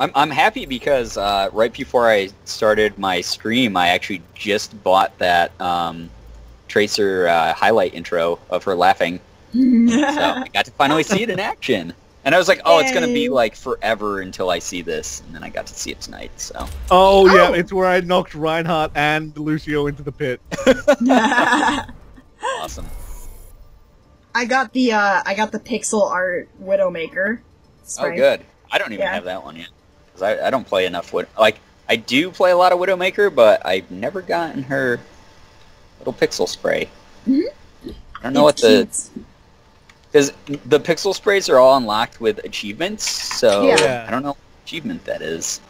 I'm I'm happy because uh, right before I started my stream, I actually just bought that um, Tracer uh, highlight intro of her laughing, so I got to finally see it in action. And I was like, oh, it's gonna be like forever until I see this, and then I got to see it tonight. So Oh yeah, Oh. it's where I knocked Reinhardt and Lucio into the pit. awesome. I got the uh I got the pixel art Widowmaker. Oh, good. I don't even Yeah. have that one yet. 'Cause I, I don't play enough Wid- like I do play a lot of Widowmaker, but I've never gotten her little pixel spray. Mhm. I don't know what the cute. because the pixel sprays are all unlocked with achievements, so Yeah. Yeah. I don't know what achievement that is.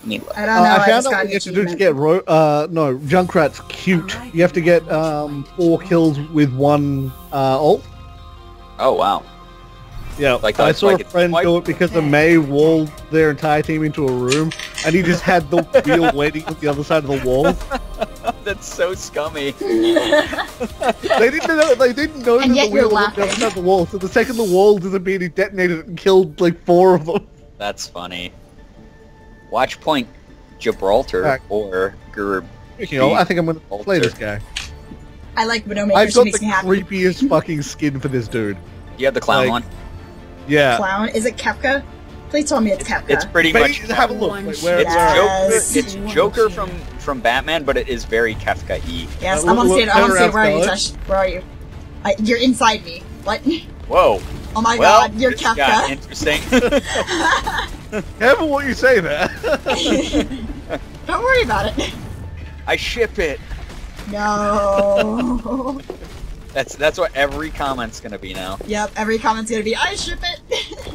Let me look. I don't Uh. I I, found out what you have to do to get ro- uh no Junkrat's cute. You have to get um four kills with one uh ult. Oh wow. Yeah, Like uh, I saw like a friend do it because the Mei walled their entire team into a room, and he just had the wheel waiting on the other side of the wall. That's so scummy. They didn't know they didn't know And that the wheel was on the other side of the wall. So the second the wall disappeared, he detonated it and killed like four of them. That's funny. Watch point Gibraltar Alright. or Gur. You know, I think I'm gonna play Alter. this guy. I like Widowmaker. I've She got the makes creepiest fucking skin for this dude. You have the clown Like- one. Yeah. Clown. Is it Kefka? Please tell me it's Kefka. It's pretty But much. have a look. One Wait, where, It's, Yes. Joker, it's Joker from from Batman, but it is very Kafka-y. yes, I want to look- see it. I want to look see it. Where are you, Tush? Where are you? I, you're inside me. What? Whoa. Oh my well, god, you're this got interesting. Careful what you say there. Don't worry about it. I ship it. No. That's that's what every comment's gonna be now. yep, every comment's gonna be, I ship it.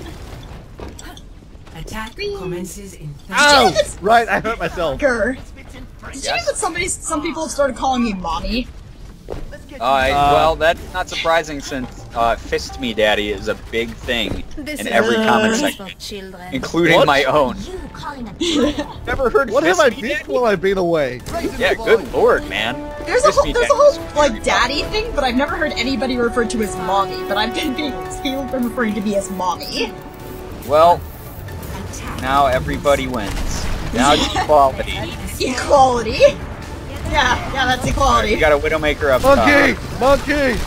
Attack commences in 30 Ow! Right, I hurt myself. Grr. Did you know that somebody, some people have started calling me mommy? Uh, well, that's not surprising since uh, "Fist Me, Daddy" is a big thing This in every Uh, comment section, children. including What? my own. You calling a Never heard What "Fist have I Me, been Daddy"? while I've been away? Yeah, good lord, man. There's a Fist whole, there's a whole like daddy thing, but I've never heard anybody referred to as mommy. But I've been being people have been referring to me as mommy. Well, now everybody wins. Now it's equality. Equality. Yeah, yeah, that's equality. You got a Widowmaker up Monkey! top. Monkey!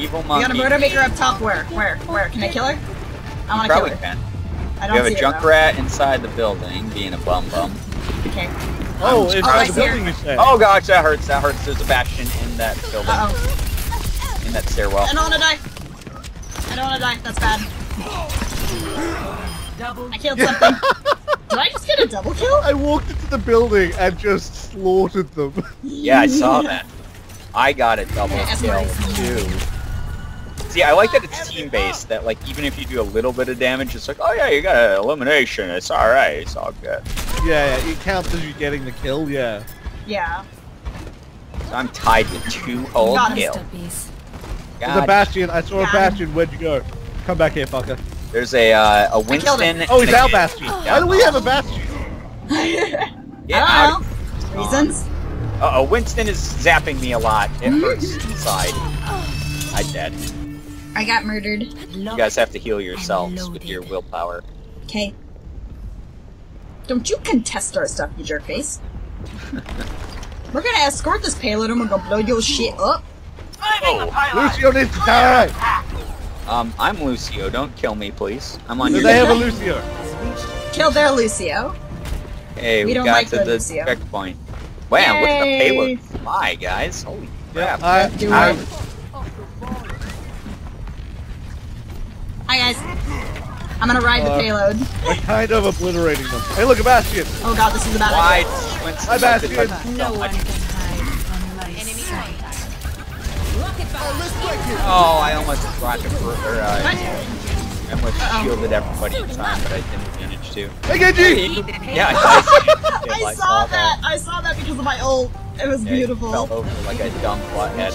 Evil You got a murder maker up top. Where? Where? Where? Can I kill her? I want to kill Probably her. can. I don't have a junk her. Junkrat inside the building, being a bum bum. Okay. Oh, I'm it's Oh, the building you say. Oh gosh, that hurts. That hurts. There's a bastion in that building, Uh oh. in that stairwell. I don't want to die. I don't want to die. That's bad. Double. I killed something. Did I just get a double kill? I walked into the building and just slaughtered them. Yeah, I saw that. I got a double Yeah, kill too. See, I like that it's team based. That like even if you do a little bit of damage, it's like, oh yeah, you got an elimination. It's all right. It's all good. yeah, yeah, it counts as you getting the kill, yeah. Yeah. So I'm tied with two whole Got kills. Masterpiece. There's a God. Bastion, I saw a Bastion, where'd you go? Come back here, fucker. There's a uh, a Winston. Oh, he's and a our. Bastion. Why do we have a Bastion? Yeah, I don't know. Reasons? Uh oh, Winston is zapping me a lot. It hurts inside. I'm dead. I got murdered. You guys have to heal yourselves with your willpower. Okay. Don't you contest our stuff, you jerkface. We're gonna escort this payload and we're gonna blow your shit up. Oh, Lucio needs to die! um, I'm Lucio. Don't kill me, please. I'm on Do your. they have a Lucio? Kill their Lucio. Hey, We we, don't got like to the the Lucio. checkpoint. Wow, look at the payload fly, guys. Holy crap. I, Do I, Hi guys. I'm gonna ride the Uh, payload. I'm kind of obliterating them. Hey, look, a Bastion! Oh god, this is a bad Why idea. does Hi, to Bastion. touch No so one much? can hide from my sight. Oh, I almost rocket for, or, uh, I almost Uh-oh. shielded everybody in time, but I didn't manage to. Hey, Genji! Yeah, I, did, I saw that. I saw that because of my ult. It was Yeah, he beautiful. fell over like a dumb butthead.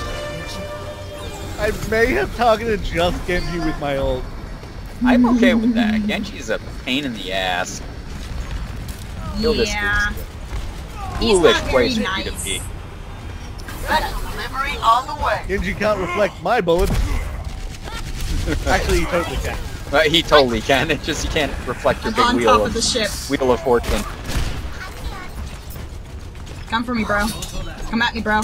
I may have targeted just Genji with my ult. I'm okay with that. Genji's a pain in the ass. Kill this Yeah. dude. He's Foolish not very place for you to nice. be. Genji can't reflect my bullets. Actually, he totally can. But he totally can. It's just you can't reflect your I'm big on wheel top of the ship. wheel of fortune. Come for me, bro. Come at me, bro.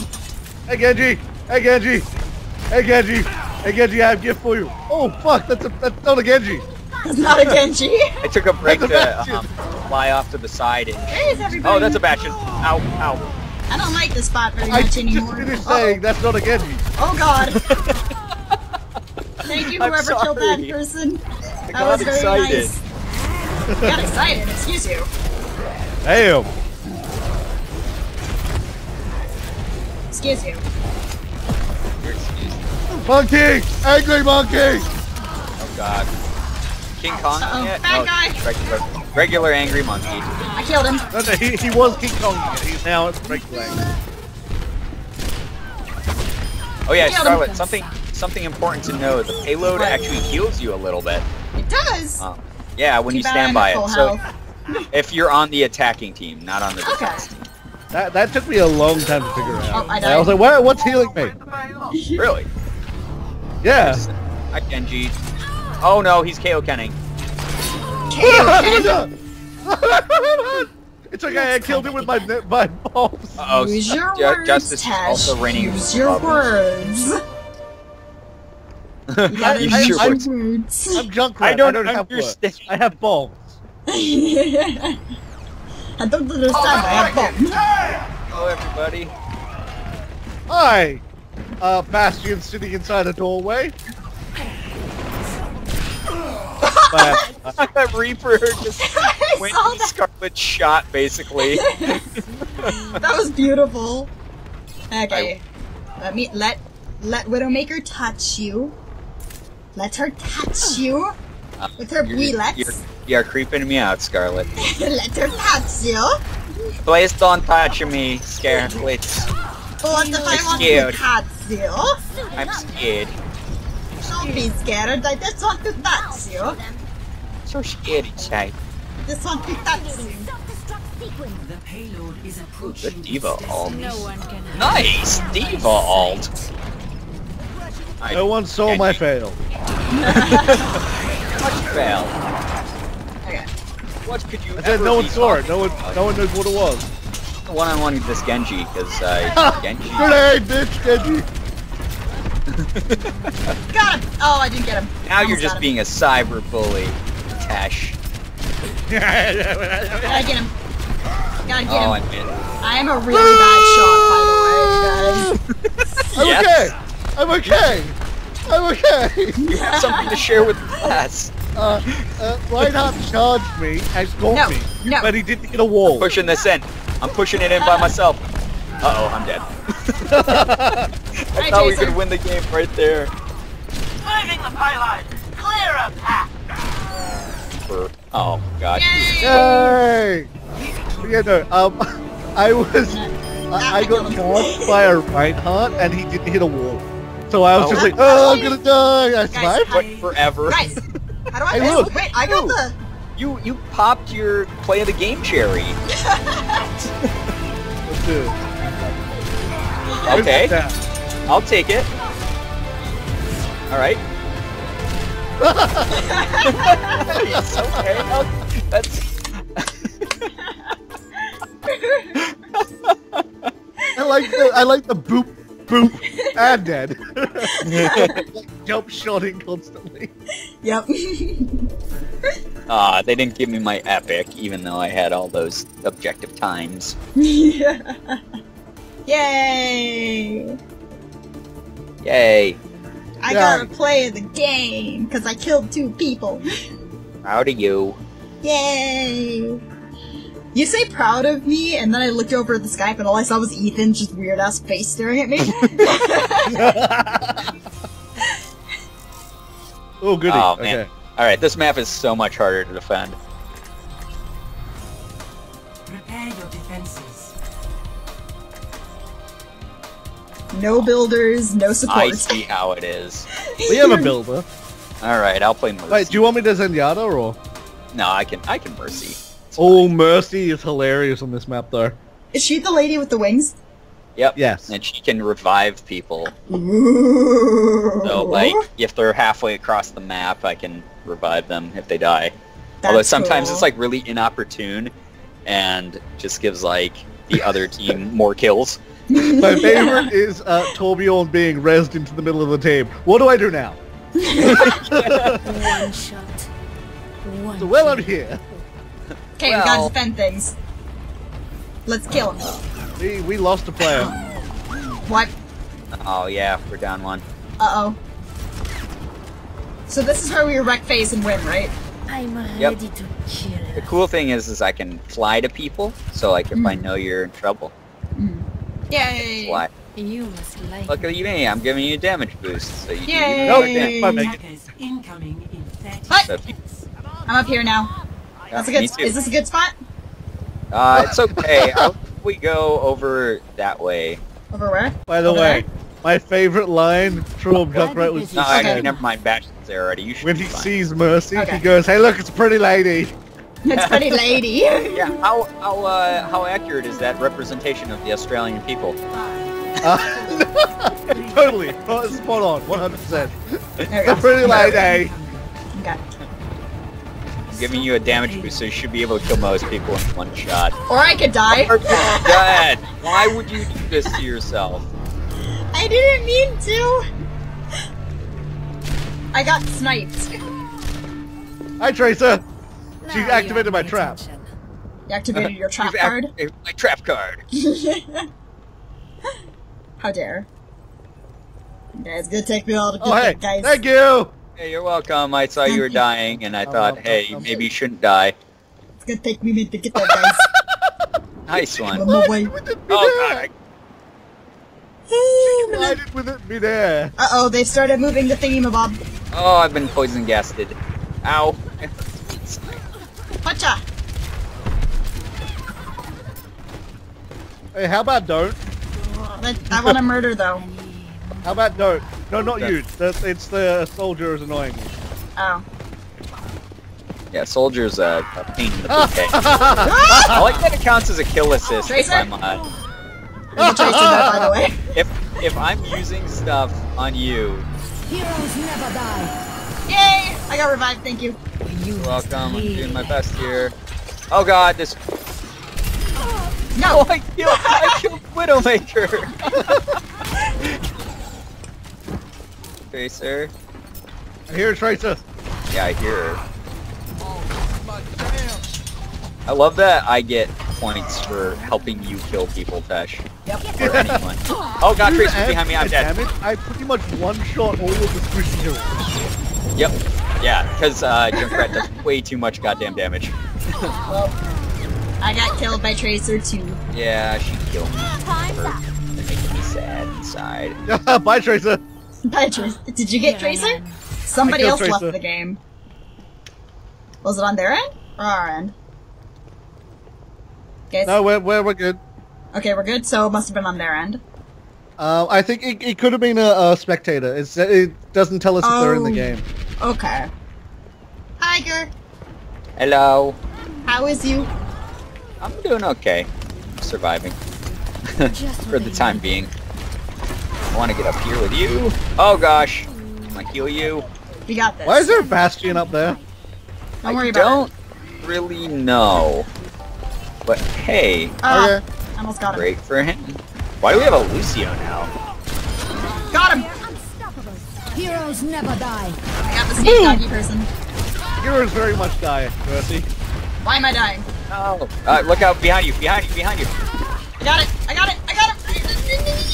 Hey Genji! Hey Genji! Hey Genji! Hey Genji, I have a gift for you. Oh fuck, that's a that's not a Genji. It's not a Genji. I took a break That's to Bastion. um, fly off to the side and. Where is everybody? Oh, that's a Bastion. Ow, ow. I don't like this spot very I much just anymore. finished Uh-oh. saying that's not a Genji. Oh god. Thank you, whoever killed that sorry. person. That got was very excited. nice. got excited, excuse you. Damn. Excuse you. You're excused. Monkey! Angry monkey! Oh god. King Kong Uh-oh, yet? bad no, guy. Regular, regular angry monkey. I killed him. No, no, he, he was King Kong. yet. He's now at Break Lane. Oh yeah, Killed him. Scarlet. Something something important to know. The payload What? actually heals you a little bit. It does. Uh, yeah, when Too you stand by it. So if you're on the attacking team, not on the Okay. defense team. That, that took me a long time to figure out. Oh, I I was like, what, what's healing me? Really? Yeah. Hi Genji. Oh no, he's KO Kenning. it's okay, I killed him with my my bombs. Uh oh. Use your Ju- words, Justice is also raining. Use your above. words. You gotta Use use your your words. words. I'm Junkrat. I don't have understand. words. I have balls. I don't understand. I have bombs. Hello everybody. Hi, uh, Bastion sitting inside a doorway. But, uh, that Reaper just I went that. Scarlet shot basically. That was beautiful. Okay. Let me let let Widowmaker touch you. Let her touch you Uh, with her you're, you're, you're creeping me out, Scarlet. let her touch you. Please don't touch me, Scarlet. What if I want to touch you? I'm scared. Don't be scared. I just want to touch you. So scared inside. Just want to touch you. The payload is approaching. Good D.Va alt. destination. Nice! D.Va alt. I no one saw my fail. Much fail. Okay. What could you I said no one saw it. No one, about? no one knows what it was. One on one with this Genji, because uh, Genji. Grenade, bitch, Genji. Got him. Oh, I didn't get him. Now you're just being a cyber bully, Tash. Gotta get him. Gotta get Oh, I him. mean. I am a really bad shot, by the way, guys. I'm Yes. okay. I'm okay. I'm okay. You have something to share with the class. Uh, uh, Reinhardt charged me and got No, me, no. but he didn't hit a wall. Pushing this in. I'm pushing it in by myself. Uh oh, I'm dead. I Hi, thought we could win the game right there. Moving the payload. Clear a path. Oh god. Yay! Yay! Yeah, no, um, I was, I, I got charged by a Reinhardt and he didn't hit a wall. So I was Oh. just like, oh, I'm gonna die. I survived. But forever. Guys, how do I Hey, look. Wait, I got the. You you popped your play of the game cherry. Let's do it. Okay, I'll take it. All right. It's okay. I'll- That's I like the, I like the boop, boop, and dead. like jump shotting constantly. Yep. ah. They didn't give me my epic, even though I had all those objective times. yeah. Yay! Yay! I Yeah. gotta play the game because I killed two people. Proud of you. Yay! You say proud of me, and then I looked over at the Skype, and all I saw was Ethan's just weird ass face staring at me. oh goody. Oh, man. okay. All right, this map is so much harder to defend. No builders, no support. I see how it is. We have a builder. All right, I'll play Mercy. Wait, do you want me to Zenyatta or? No, I can. I can Mercy. It's Oh, Mercy is hilarious on this map though. Is she the lady with the wings? Yep. Yes. And she can revive people. Ooh. So like if they're halfway across the map, I can revive them if they die. That's Although sometimes cool. it's like really inopportune and just gives like the other team more kills. My favorite is uh, Torbjorn being rezzed into the middle of the team. What do I do now? One shot. One So well, I'm here. Okay, we gotta defend things. Let's kill him. We, we lost a player. What? Oh yeah, we're down one. Uh oh. So this is where we wreck phase and win, right? I'm Yep. ready to kill. The cool thing is, is I can fly to people. So like if I know you're in trouble, Yay! fly. You must like Look at you, me. I'm giving you a damage boost. So you Yay! can Nope. even Bye, incoming in 30 What? seconds. I'm up here now. That's a good. Is this a good spot? Uh, it's okay. I, we go over that way. Over where? By the Over way, there? my favorite line from Junkrat was No, Okay. actually, never mind. Bastion's there already. You should when he fine. sees Mercy, Okay. he goes, "Hey, look, it's a pretty lady." It's pretty lady. Yeah, how how uh, how accurate is that representation of the Australian people? Uh, totally, Oh, spot on, 100. percent There we A pretty lady. Okay. I'm giving you a damage boost, so you should be able to kill most people in one shot. Or I could die. Dad, why would you do this to yourself? I didn't mean to. I got sniped. Hi, Tracer. Now She you activated my my trap. attention. You activated your trap You've card. activated my trap card. How dare. You guys gonna take me all to Oh, hey, get guys. thank you. Hey, you're welcome. I saw you were dying, and I Oh, thought, oh, hey, oh. maybe you shouldn't die. It's gonna take me a minute to get there, guys. Nice On one. my way. With it Oh midair. god. Collided with it midair. Uh oh, they started moving the thingamabob. Oh, I've been poison gassed. Ow. Pacha! Hey, how about don't? I, I want to murder though. How about don't? No, not you. The, it's the soldier is annoying me. Oh. Yeah, soldier's a, a pain in the bouquet. I like that it counts as a kill assist if Tracer? I'm, uh, There's a tracer by the way. if if I'm using stuff on you. Heroes never die. Yay! I got revived, thank you. You You're welcome. I'm doing my best here. Oh god, this. No! Oh, I killed, I killed Widowmaker. Tracer. I hear a Tracer. Yeah, I hear her. Oh, I love that I get points for helping you kill people, Tesh. Yep. Or anyone. Oh god, Dude, Tracer's behind me, I'm the dead. Damage, I pretty much one-shot all of the squishy heroes. Yep. Yeah, because uh, Junkrat does way too much goddamn damage. Well, I got killed by Tracer too. Yeah, she killed me. Her. They're making me sad inside. Bye, Tracer. By Tracer. Did you get Here I Tracer? am. Somebody else killed left the game. Was it on their end or our end? Guys, No, we're, we're, we're good. okay, we're good. So it must have been on their end. Uh, I think it, it could have been a, a spectator. It's, it doesn't tell us if they're in the Oh. game. Okay. Tiger, Hello. how is you? I'm doing okay. Surviving. Just For the time being. I want to get up here with you. Oh gosh. Can I heal you? We got this. Why is there a bastion up there? Don't worry I about don't really know. But hey, it. Ah, Okay. almost got him. great for him. Why do we have a Lucio now? Got him. Heroes never die. I got the snake doggy person. Heroes very much die, Mercy. Why am I dying? No. Uh, look out behind you, behind you, behind you. I got it. I got it. I got him.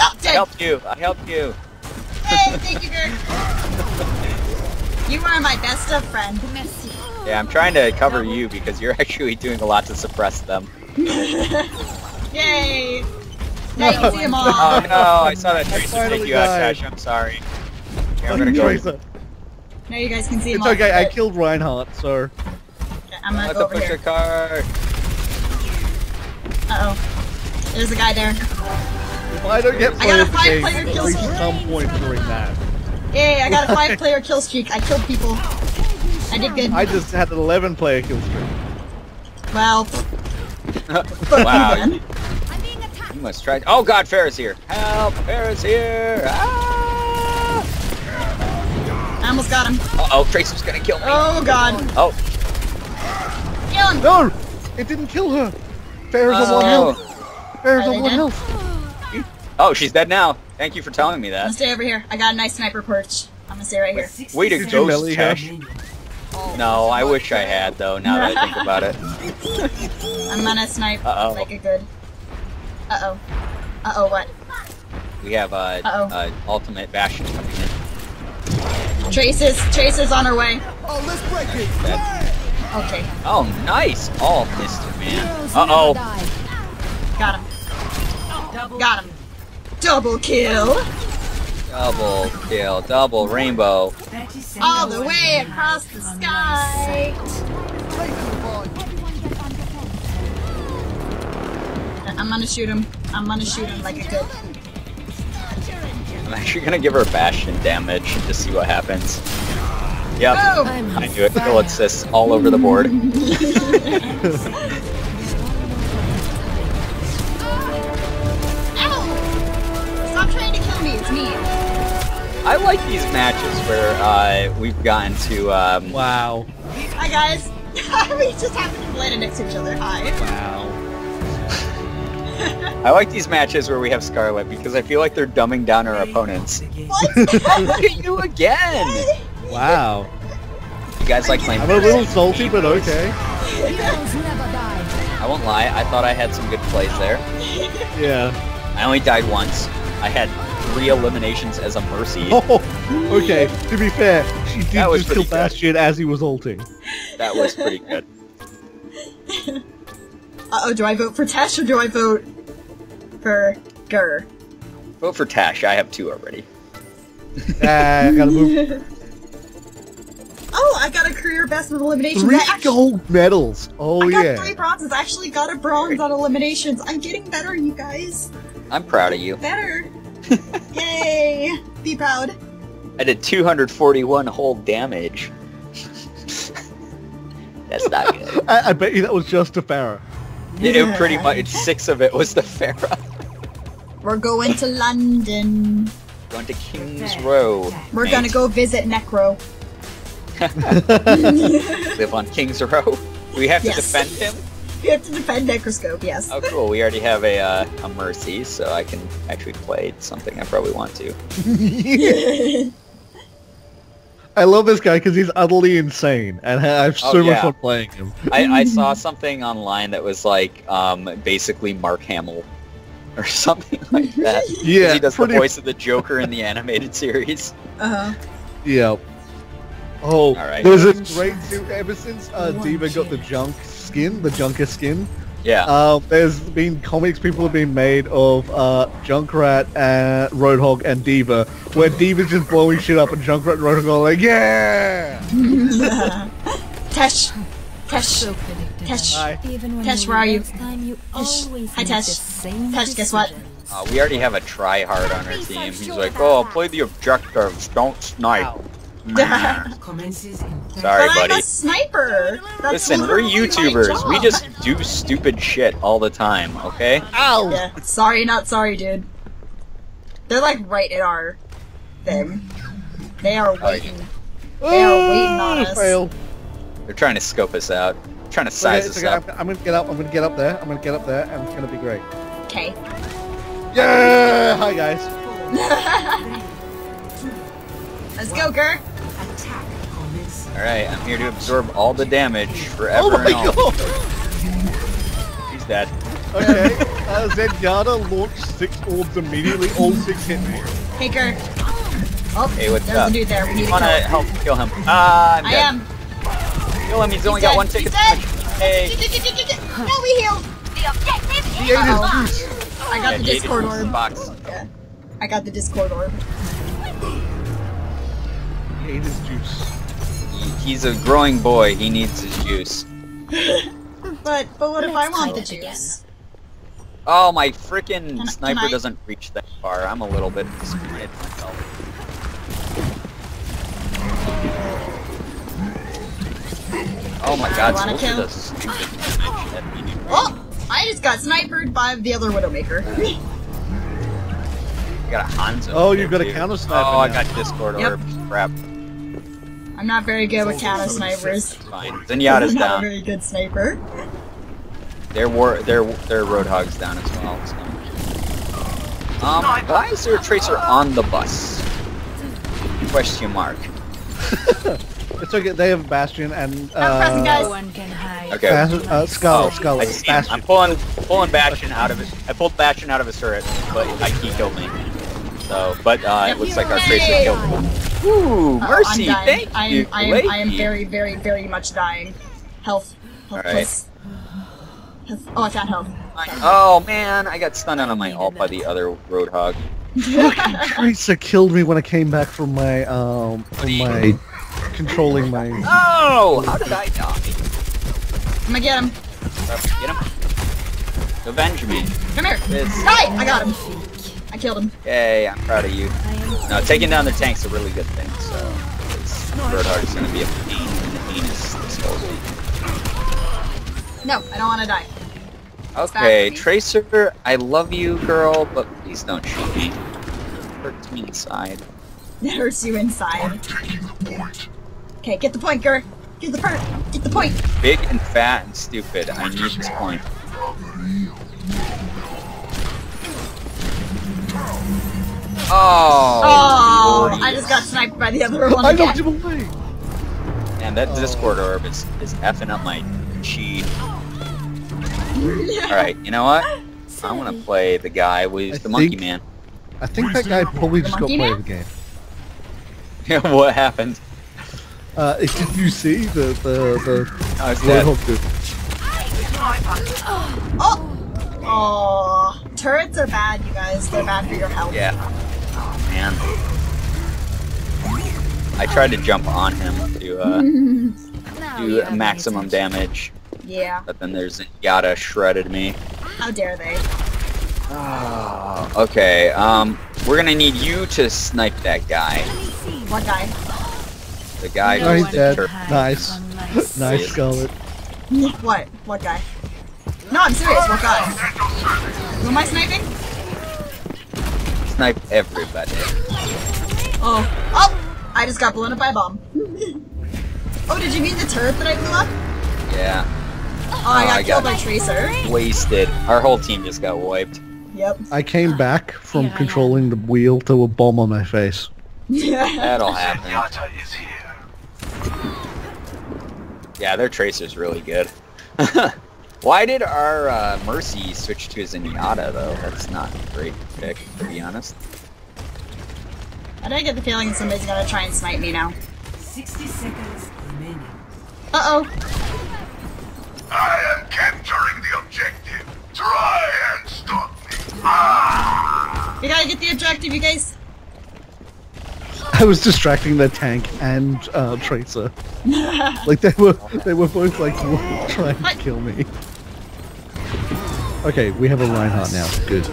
Oh, I helped you. I helped you. Hey, thank you, Gert. You are my best of friend. Merci. Yeah, I'm trying to cover you because you're actually doing a lot to suppress them. Yay! Now you can see them all. Oh no, I saw that tracer finally take you out. Tash. I'm sorry. Yeah, I'm gonna go. Tracer. Now you guys can see them It's all. okay, I But- killed Reinhardt, so... I'm gonna Let go the over pusher here. card. Uh oh. There's a guy there. If I don't get I got a five-player game, kill at streak. some point during that. Yay! I got a five-player kill streak. I killed people. I did good. I just had an 11 player kill streak. Well, wow. man. You must try. Oh God, Pharah's here. Help! Pharah's here. Ah! I almost got him. Uh oh, Tracer's gonna kill me. Oh god. Oh, Kill him. No! It didn't kill her! Pharah's on one Oh. health! Pharah's Are on one dead? health! oh, she's dead now. Thank you for telling me that. I'm that. gonna stay over here. I got a nice sniper perch. I'm gonna stay right here. Way to Did go, you melee her? No, I wish I had though. Now that I think about it. I'm gonna snipe Uh-oh. like a good. Uh oh. Uh oh, what? We have uh, Uh-oh. uh ultimate Bastion coming in. Traces. Traces on her way. Oh, let's break it! Dead. Okay. Oh, nice! Oh, Mister Man. Uh-oh. Got him. Got him. Double kill. Double kill, double rainbow. All the way across the sky. I'm gonna shoot him. I'm gonna shoot him like a good. I'm actually gonna give her Bastion damage to see what happens. Yep. Boom! I'm I on knew it. Kill assists all over the board. Ow! Stop trying to kill me. It's me. I like these matches where uh, we've gotten to. Um, Wow. Hi guys. we just happened to land next to each other. Hi. Wow. I like these matches where we have Scarlet because I feel like they're dumbing down our opponents. What? Look at you again! Wow. You guys like playing? I'm a little salty, but okay. Heroes never die. I won't lie. I thought I had some good plays there. Yeah. I only died once. I had three eliminations as a mercy. Oh, okay. To be fair, she did That was just kill. Bastion as he was ulting. That was pretty good. Uh oh. Do I vote for Tesh or do I vote for Gur? Vote for Tash. I have two already. Ah, gotta move. Oh, I got a career best with eliminations. Three actually, gold medals. Oh yeah. I got three bronzes. I actually got a bronze on eliminations. I'm getting better, you guys. I'm proud of you. Better. Yay! Be proud. I did 241 whole damage. That's not good. I, I bet you that was just a Pharah. It, it pretty much six of it was the Pharaoh. We're going to London. Going to Kings Row. We're mate. gonna go visit Necro. live on Kings Row. We have to defend him. We have to defend Necroscope, yes. Oh, cool. We already have a uh, a mercy, so I can actually play something I probably want to. I love this guy because he's utterly insane, and I have so Oh, much fun playing him. I, I saw something online that was like um, basically Mark Hamill or something like that. Yeah, he does the voice of the Joker in the animated series. Uh-huh. Yeah. Oh, Alright. there's a great dude ever since uh, D.Va got the junk skin, the Junker skin. Yeah. Um, there's been comics people have been made of uh, Junkrat, uh, Roadhog, and D.Va, where D.Va's just blowing shit up, and Junkrat and Roadhog are like, yeah. Tesh. Tesh. So predictable. Tesh. Hi. Tesh, you where are you? next Tesh. Hi, Tesh. Tesh, guess what? Uh, we already have a tryhard on our team. He's like, oh, play the objectives, don't snipe. Commences in 30 Sorry, but I'm buddy. a sniper. That's Listen, we're YouTubers. We just do stupid shit all the time, okay? Ow! Yeah. Sorry, not sorry, dude. They're like right in our thing. They are oh, waiting. They are waiting on Oh, us. Fail. They're trying to scope us out, trying to size it's us okay, up. I'm, I'm gonna get up. I'm gonna get up there. I'm gonna get up there, and it's gonna be great. Okay. Yeah! Hi guys. Let's go, Gur. Attack commence. All right, I'm here to absorb all the damage forever Oh my and all. god! He's dead. Okay, uh, Zenyatta launched six orbs immediately. All six hit me. Hey, Gur. Oh, Hey, what's there's up? a dude there. We need to Wanna kill help kill him? Ah, I'm I dead. am. Kill him. He's only He's got dead. one He's ticket. dead. Hey. No, we healed. The objective He ate is his I got Yeah, the Discord his orb. Box. Yeah. I got the Discord orb. He ate his juice. He- He's a growing boy. He needs his juice. But but what if I want try the juice? Oh, my freaking sniper can I- doesn't reach that far. I'm a little bit disappointed myself. Oh my god, wanna so kill? the stupid. Oh! I just got sniped by the other Widowmaker. I got a Hanzo. Oh, you've got a counter sniper Oh, I got Discord Yep. orbs. Crap. I'm not very good with counter snipers. Fine. I'm Zenyatta's not a very good sniper. Their war, their their Roadhog's down as well. So. Um, why is there a tracer on the bus? Question mark. It's okay. They have Bastion and uh. No one can hide. Okay. Bas- uh, Scarlet. Oh, I Scarlet. see him. I'm pulling pulling Bastion out of it. I pulled Bastion out of his turret, but I, he killed me. So, but uh, it looks like our tracer Yay! killed him. Ooh, Uh, mercy! I'm dying. Thank I am, you, I am, I am very, very, very much dying. Health. Health Alright. plus. Health. Oh, I found health. Oh man, I got stunned out of my ult by the other Roadhog. Fucking Tracer killed me when I came back from my um from my controlling my. Oh, how did I die? I'm gonna get him. Get him. Avenge me. Come here. Yes. Hi! I got him. I killed him. Yay, I'm proud of you. No, taking down the tank's a really good thing, so is gonna be a pain in the anus this whole week. No, I don't want to die. Okay, Tracer, I love you, girl, but please don't shoot me. Hurts me inside. It hurts you inside. Okay, get the point, girl. Get the point. Get the point. Big and fat and stupid. I need this point. Oh, Oh. I just got sniped by the other one I again. knocked him away. Man, that Discord orb is, is effing up my chi. Alright, you know what? I want to play the guy with I the monkey think- man. I think that guy probably just got monkey play the game. Yeah, what happened? Uh, did you see the the the I was dead. Oh! Oh, turrets are bad, you guys. They're bad for your health. Yeah. Man. I tried to jump on him to uh, Now you do have maximum damage, Yeah. but then there's Yada shredded me. How dare they? Oh, okay, um, we're gonna need you to snipe that guy. What guy? The guy No Oh, he's who's dead. can tur- hide Nice. from my sight. Nice, Scarlet. What? What guy? No, I'm serious. What guy? Who am I sniping? Snipe everybody. Oh. Oh! I just got blown up by a bomb. oh, did you mean the turret that I blew up? Yeah, Oh, I Oh, got I killed got by Tracer. wasted. Our whole team just got wiped. Yep. I came back from Yeah, I controlling the wheel to a bomb on my face. Yeah. That'll happen. Zenyatta is here. Yeah, their tracer's really good. Why did our uh, Mercy switch to a Zenyatta though? That's not great pick, to be honest. I did get the feeling somebody's gonna try and snipe me now. 60 seconds remaining. Uh oh. I am capturing the objective. Try and stop me. We gotta get the objective, you guys. I was distracting the tank and uh, Tracer. like they were, they were both like trying to kill me. Okay, we have a Reinhardt now. Good.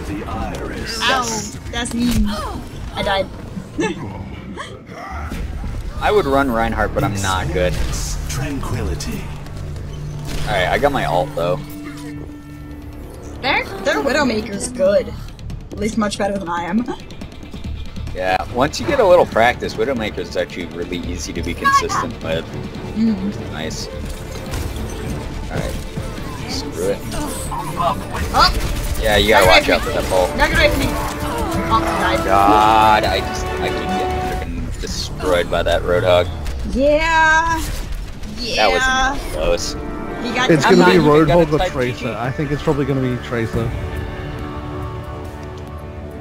Ow. That's mean. I died. I would run Reinhardt, but I'm not good. Tranquility. Alright, I got my ult though. Their, their Widowmaker's good. At least much better than I am. Yeah, once you get a little practice, Widowmaker is actually really easy to be consistent with. Mm. Nice. Alright. Screw it. Oh! Yeah, you gotta watch out for that pole. Now get away from me! Oh, I died. God, I just, I keep getting freaking destroyed by that Roadhog. Yeah. Yeah. That wasn't even close. Got It's I'm gonna be not even gonna Roadhog or Tracer. I think it's probably gonna be Tracer.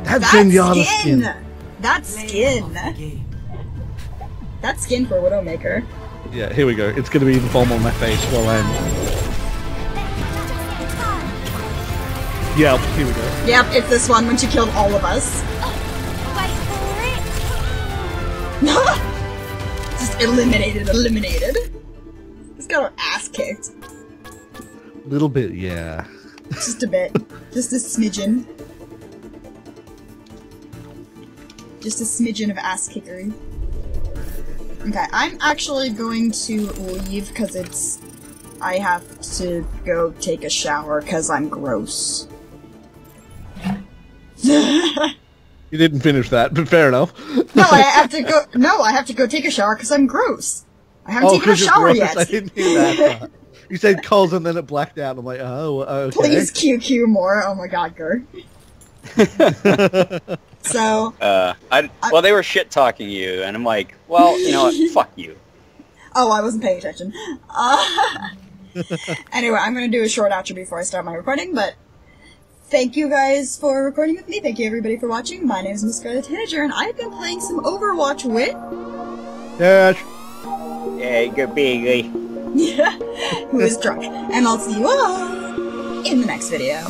That's That Zenyatta skin! skin. That skin! the. That skin for Widowmaker. Yeah, here we go. It's gonna be the bomb on my face while I'm. Yeah, here we go. Yep, it's this one when she killed all of us. Just eliminated, eliminated. Just got her ass kicked. A little bit, yeah. Just a bit. Just a smidgen. Just a smidgen of ass kickery. Okay, I'm actually going to leave because it's I have to go take a shower because I'm gross. You didn't finish that, but fair enough. No, I have to go. No, I have to go take a shower because I'm gross. I haven't oh, taken a shower gross. yet. I didn't hear that. You said calls and then it blacked out. I'm like, oh, okay. Please QQ more. Oh my god, Gur. so, Uh, I, well, they were shit talking you, and I'm like, well, you know what? Fuck you. oh, I wasn't paying attention. Uh, anyway, I'm gonna do a short outro before I start my recording, but thank you guys for recording with me. Thank you everybody for watching. My name is Miss Scarlet Tanager, and I've been playing some Overwatch with Dash. Hey, good being. who is drunk. And I'll see you all in the next video.